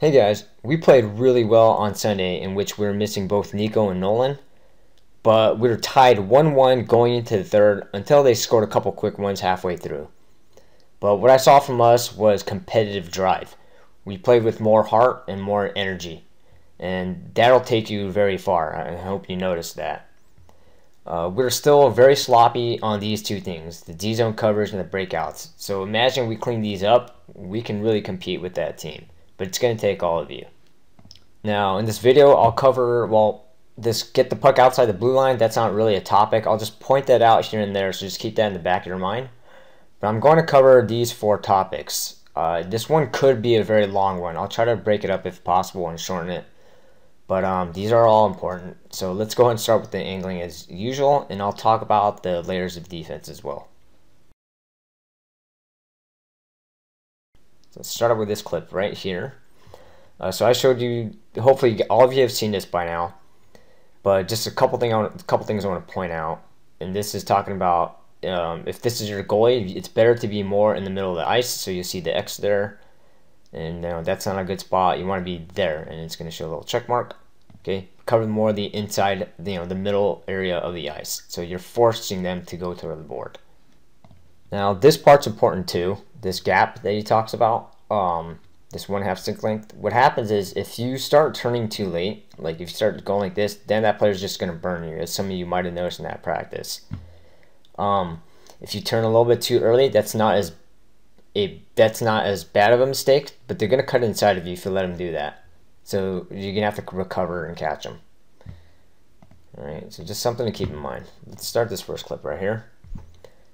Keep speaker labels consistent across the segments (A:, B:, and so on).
A: Hey guys, we played really well on Sunday in which we were missing both Nico and Nolan, but we were tied 1-1 going into the third until they scored a couple quick ones halfway through. But what I saw from us was competitive drive. We played with more heart and more energy, and that'll take you very far. I hope you noticed that. Uh, we're still very sloppy on these two things, the D-zone coverage and the breakouts. So imagine we clean these up, we can really compete with that team but it's going to take all of you. Now, in this video, I'll cover, well, this get the puck outside the blue line. That's not really a topic. I'll just point that out here and there, so just keep that in the back of your mind. But I'm going to cover these four topics. Uh, this one could be a very long one. I'll try to break it up if possible and shorten it. But um, these are all important. So let's go ahead and start with the angling as usual, and I'll talk about the layers of defense as well. Let's start up with this clip right here. Uh, so I showed you, hopefully all of you have seen this by now, but just a couple, thing, a couple things I want to point out. And this is talking about um, if this is your goalie, it's better to be more in the middle of the ice. So you see the X there, and you know, that's not a good spot. You want to be there, and it's going to show a little check mark. Okay, cover more the inside, you know, the middle area of the ice. So you're forcing them to go to the board. Now this part's important too. This gap that he talks about, um, this one half stick length. What happens is if you start turning too late, like if you start going like this, then that player's just gonna burn you, as some of you might have noticed in that practice. Um, if you turn a little bit too early, that's not as a that's not as bad of a mistake, but they're gonna cut inside of you if you let them do that. So you're gonna have to recover and catch them. All right, so just something to keep in mind. Let's start this first clip right here.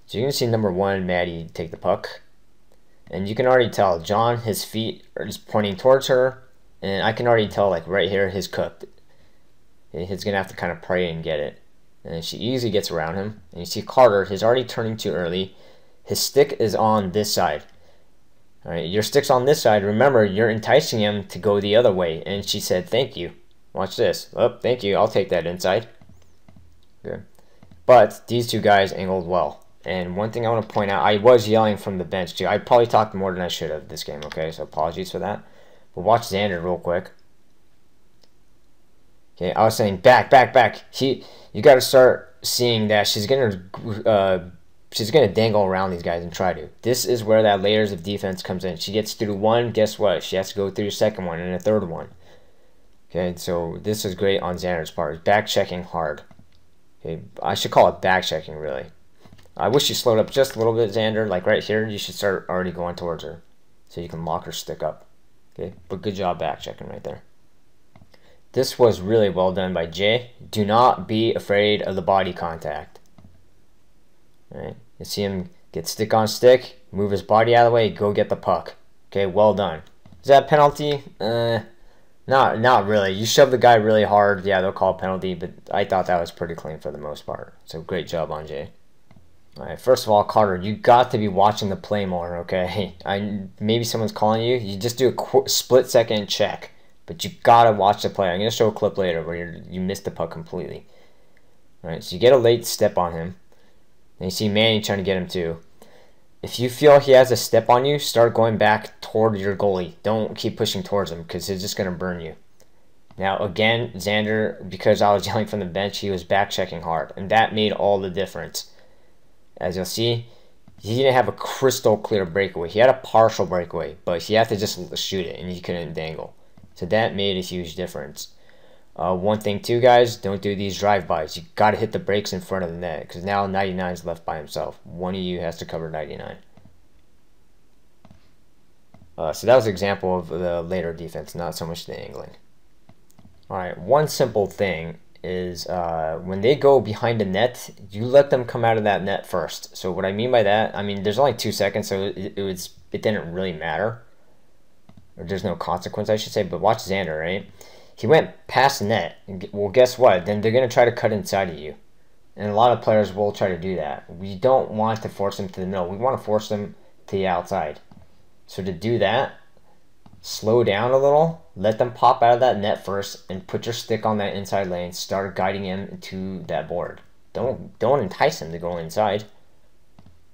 A: So you're going to see number one, Maddie take the puck. And you can already tell John, his feet are just pointing towards her. And I can already tell, like right here, he's cooked. He's going to have to kind of pray and get it. And she easily gets around him. And you see Carter, he's already turning too early. His stick is on this side. All right, your stick's on this side. Remember, you're enticing him to go the other way. And she said, thank you. Watch this. Oh, thank you. I'll take that inside. Good. But these two guys angled well. And one thing I want to point out, I was yelling from the bench too. I probably talked more than I should have this game, okay? So apologies for that. But watch Xander real quick. Okay, I was saying back, back, back. He, you got to start seeing that she's gonna, uh, she's gonna dangle around these guys and try to. This is where that layers of defense comes in. She gets through one, guess what? She has to go through a second one and a third one. Okay, so this is great on Xander's part. Back checking hard. Okay, I should call it back checking really. I wish you slowed up just a little bit, Xander. Like right here, you should start already going towards her. So you can lock her stick up. Okay, but good job back checking right there. This was really well done by Jay. Do not be afraid of the body contact. All right, you see him get stick on stick, move his body out of the way, go get the puck. Okay, well done. Is that penalty? Uh, not not really. You shove the guy really hard, yeah, they'll call penalty, but I thought that was pretty clean for the most part. So great job on Jay. All right, first of all, Carter, you got to be watching the play more, okay? I maybe someone's calling you. You just do a split second check, but you gotta watch the play. I'm gonna show a clip later where you you missed the puck completely. All right, so you get a late step on him. And you see Manny trying to get him too. If you feel he has a step on you, start going back toward your goalie. Don't keep pushing towards him because he's just gonna burn you. Now again, Xander, because I was yelling from the bench, he was back checking hard, and that made all the difference. As you'll see, he didn't have a crystal clear breakaway. He had a partial breakaway, but he had to just shoot it, and he couldn't dangle. So that made a huge difference. Uh, one thing too, guys, don't do these drive-bys. You got to hit the brakes in front of the net, because now 99 is left by himself. One of you has to cover 99. Uh, so that was an example of the layer defense, not so much the angling. All right, one simple thing is uh, when they go behind the net, you let them come out of that net first. So what I mean by that, I mean there's only two seconds, so it, it was it didn't really matter, or there's no consequence, I should say. But watch Xander, right? He went past the net. Well, guess what? Then they're gonna try to cut inside of you, and a lot of players will try to do that. We don't want to force them to the middle. We want to force them to the outside. So to do that, slow down a little, let them pop out of that net first, and put your stick on that inside lane. Start guiding him to that board. Don't don't entice him to go inside.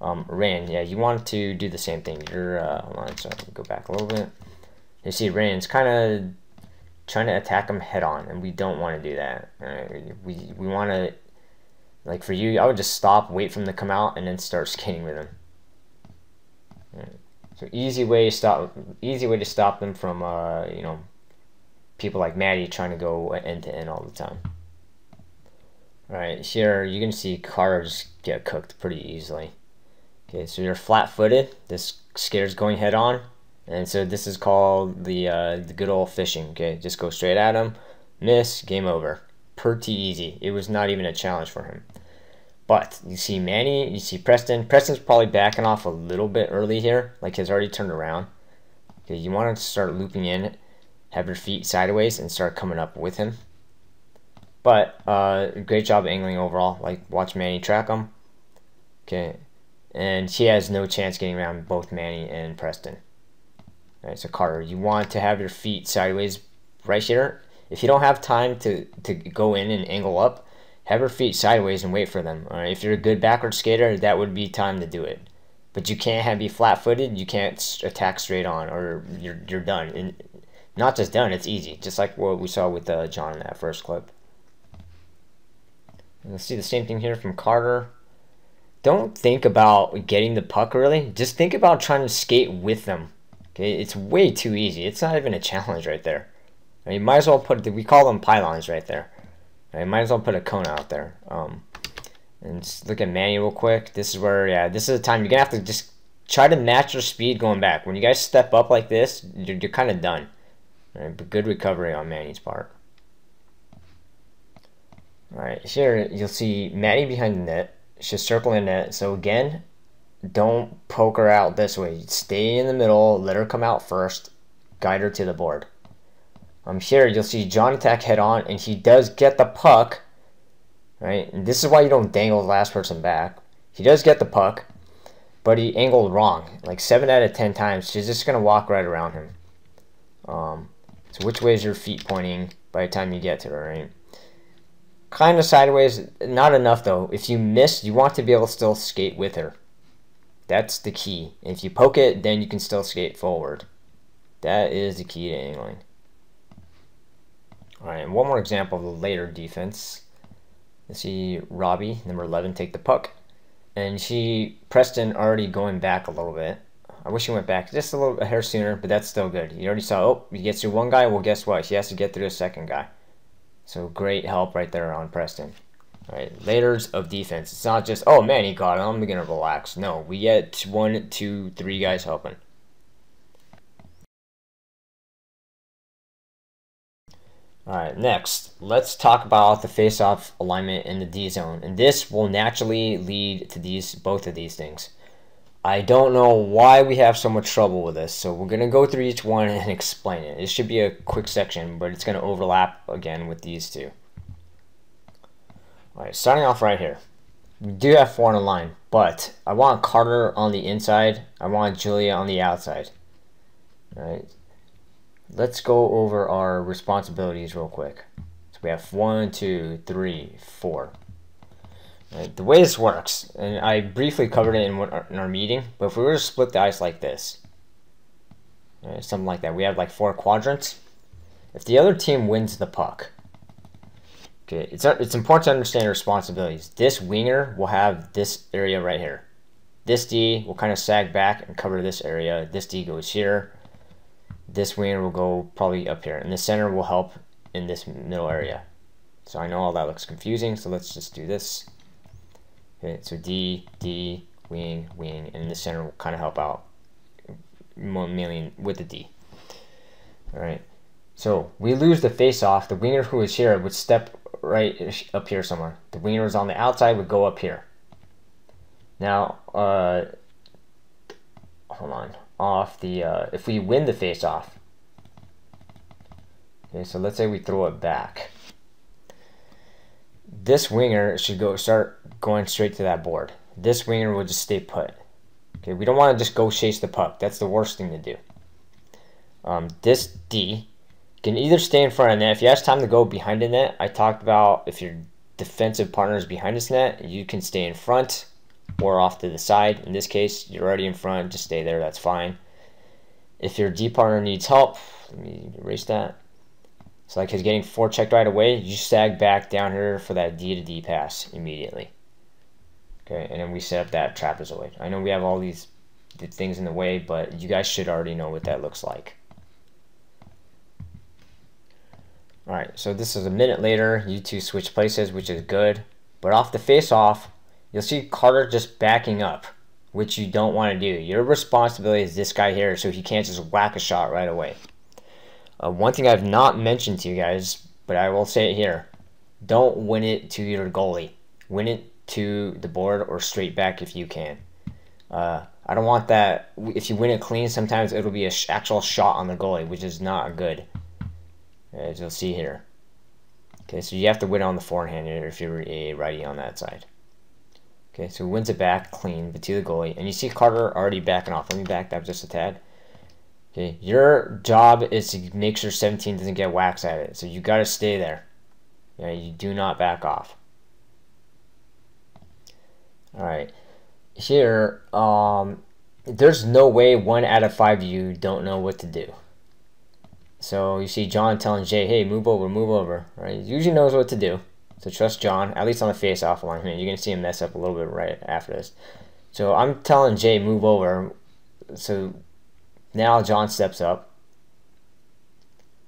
A: Um, Rand, yeah, you want to do the same thing. You're uh, hold on, so go back a little bit. You see Rain's kind of trying to attack him head on, and we don't want to do that. Right? We, we want to, like for you, I would just stop, wait for him to come out, and then start skating with him. So easy way to stop, easy way to stop them from, uh, you know, people like Maddie trying to go end to end all the time. All right, here you can see cars get cooked pretty easily. Okay, so you're flat-footed. This skater's going head on, and so this is called the uh, the good old fishing. Okay, just go straight at him, miss, game over. Pretty easy. It was not even a challenge for him. But you see Manny, you see Preston. Preston's probably backing off a little bit early here, like he's already turned around. Okay, you want to start looping in, have your feet sideways, and start coming up with him. But uh, great job angling overall. Like watch Manny track him. Okay, and he has no chance getting around both Manny and Preston. All right, so Carter, you want to have your feet sideways right here. If you don't have time to, to go in and angle up, have your feet sideways and wait for them. If you're a good backward skater, that would be time to do it. But you can't have be flat-footed. You can't attack straight on, or you're you're done. And not just done, it's easy. Just like what we saw with uh, John in that first clip. Let's see the same thing here from Carter. Don't think about getting the puck really. Just think about trying to skate with them. Okay, it's way too easy. It's not even a challenge right there. I mean, you might as well put we call them pylons right there. I might as well put a cone out there. Um, and just look at Manny real quick. This is where yeah, this is the time you're gonna have to just try to match your speed going back. When you guys step up like this, you're, you're kind of done. But good recovery on Manny's part. Alright, here you'll see Maddie behind the net. She's circling net. So again, don't poke her out this way. Stay in the middle, let her come out first, guide her to the board. Um, here you'll see John attack head on, and he does get the puck. Right, and this is why you don't dangle the last person back. He does get the puck, but he angled wrong. Like seven out of ten times, she's just gonna walk right around him. Um, so which way is your feet pointing by the time you get to her, right? Kind of sideways, not enough though. If you miss, you want to be able to still skate with her. That's the key. If you poke it, then you can still skate forward. That is the key to angling. Alright, and one more example of the layer defense. You see Robbie, number 11, take the puck. And she, Preston, already going back a little bit. I wish he went back just a little a hair sooner, but that's still good. You already saw, oh, he gets through one guy. Well, guess what? He has to get through a second guy. So great help right there on Preston. All right, layers of defense. It's not just, oh man, he got it. I'm gonna relax. No, we get one, two, three guys helping. All right, next, let's talk about the face-off alignment in the D zone, and this will naturally lead to these both of these things. I don't know why we have so much trouble with this, so we're going to go through each one and explain it. It should be a quick section, but it's going to overlap again with these two. Alright, starting off right here. We do have four on the line, but I want Carter on the inside. I want Julia on the outside. Alright, let's go over our responsibilities real quick. So we have one, two, three, four. Right, the way this works, and I briefly covered it in, our, in our meeting, but if we were to split the ice like this, right, something like that, we have like four quadrants. If the other team wins the puck, okay, it's, it's important to understand responsibilities. This winger will have this area right here. This D will kind of sag back and cover this area. This D goes here. This winger will go probably up here. And the center will help in this middle area. So I know all that looks confusing, so let's just do this. Okay, so D, D, wing, wing, and the center will kind of help out mainly with the D. All right. So we lose the face off. The winger who is here would step right up here somewhere. The winger is on the outside would go up here. Now, uh, hold on. Off the uh, if we win the face off. Okay, so let's say we throw it back this winger should go start going straight to that board. This winger will just stay put. Okay, we don't want to just go chase the puck. That's the worst thing to do. Um, this D can either stay in front of net. If you have time to go behind the net, I talked about if your defensive partner is behind this net, you can stay in front or off to the side. In this case, you're already in front. Just stay there. That's fine. If your D partner needs help, let me erase that. So like he's getting forechecked right away, you sag back down here for that D to D pass immediately. Okay, and then we set up that trapezoid. I know we have all these things in the way, but you guys should already know what that looks like. Alright, so this is a minute later. You two switch places, which is good. But off the face-off, you'll see Carter just backing up, which you don't want to do. Your responsibility is this guy here, so he can't just whack a shot right away. Uh, one thing I've not mentioned to you guys, but I will say it here. Don't win it to your goalie. Win it to the board or straight back if you can. Uh, I don't want that. If you win it clean, sometimes it'll be an sh actual shot on the goalie, which is not good. As you'll see here. Okay, so you have to win on the forehand if you're a righty on that side. Okay, so wins it back clean, to the goalie. And you see Carter already backing off. Let me back that just a tad. Okay, your job is to make sure 17 doesn't get waxed at it. So you got to stay there. Yeah, you do not back off. All right. Here, um, there's no way one out of five of you don't know what to do. So you see John telling Jay, hey, move over, move over. Right? He usually knows what to do. So trust John, at least on the face-off line. You're going to see him mess up a little bit right after this. So I'm telling Jay, move over. So now John steps up.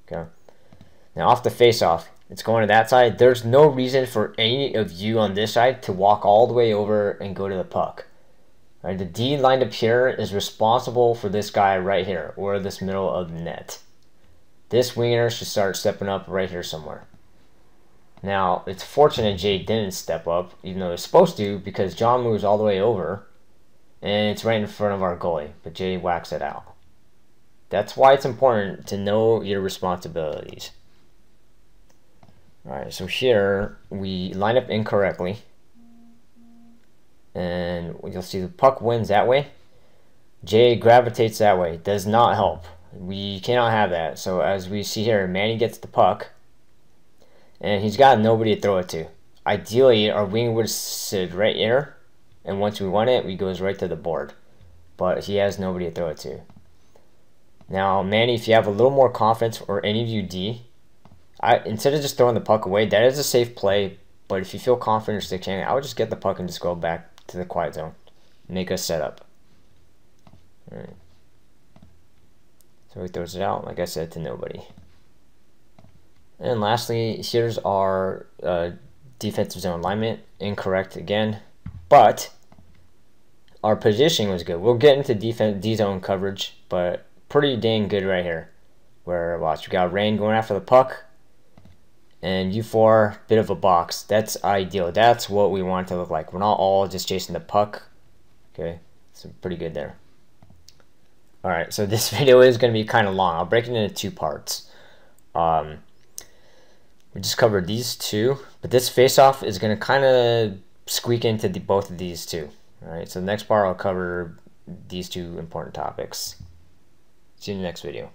A: Okay. Now off the face-off, it's going to that side. There's no reason for any of you on this side to walk all the way over and go to the puck. Right, the D lined up here is responsible for this guy right here, or this middle of the net. This winger should start stepping up right here somewhere. Now, it's fortunate Jay didn't step up, even though he's supposed to, because John moves all the way over, and it's right in front of our goalie, but Jay whacks it out. That's why it's important to know your responsibilities. Alright, so here we line up incorrectly. And you'll see the puck wins that way. Jay gravitates that way. Does not help. We cannot have that. So as we see here, Manny gets the puck. And he's got nobody to throw it to. Ideally, our wing would sit right here. And once we want it, we goes right to the board. But he has nobody to throw it to. Now, Manny, if you have a little more confidence, or any of you D, I instead of just throwing the puck away, that is a safe play. But if you feel confident or stick I would just get the puck and just go back to the quiet zone. Make a setup. Alright. So he throws it out, like I said, to nobody. And lastly, here's our uh, defensive zone alignment. Incorrect again. But our positioning was good. We'll get into defense D-zone coverage, but pretty dang good right here. Where, watch, we got Rain going after the puck and U4, bit of a box. That's ideal. That's what we want to look like. We're not all just chasing the puck. Okay, so pretty good there. Alright, so this video is going to be kind of long. I'll break it into two parts. Um, we just covered these two, but this face-off is going to kind of squeak into the, both of these two. Alright, so the next part I'll cover these two important topics. See you in the next video.